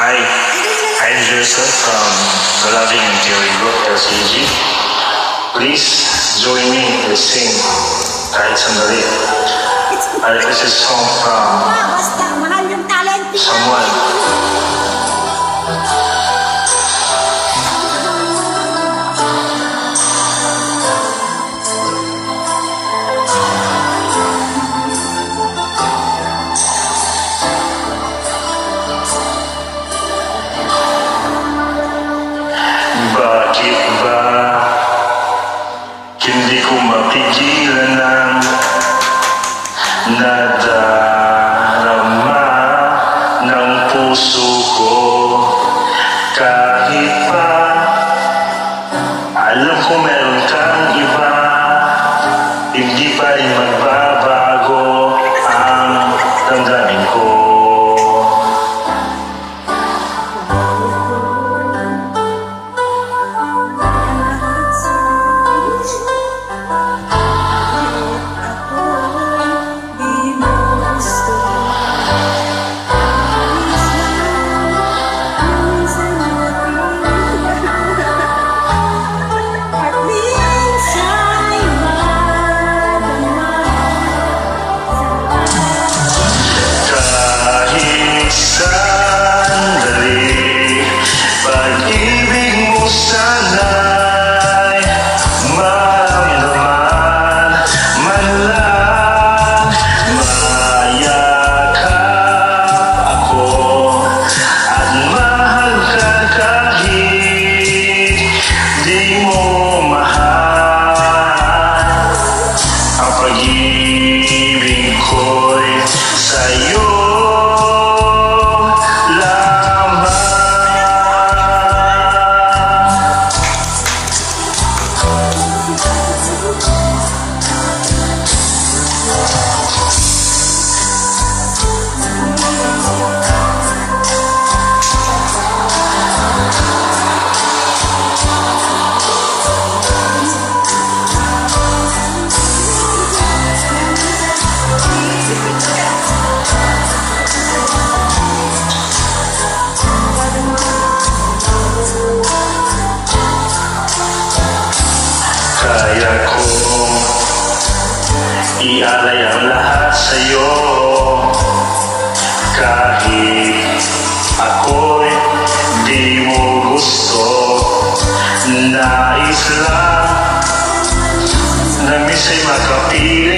Hi, I'm Joseph from the Loving and Caring Group LCG. Please join me to sing kahit sandali. I request a song from someone. Hindi ko mapigilan ang nadarama ng puso ko. Kahit ialay ang lahat sa'yo. Kahit ako'y di mo gusto Nais lang na minsan makapiling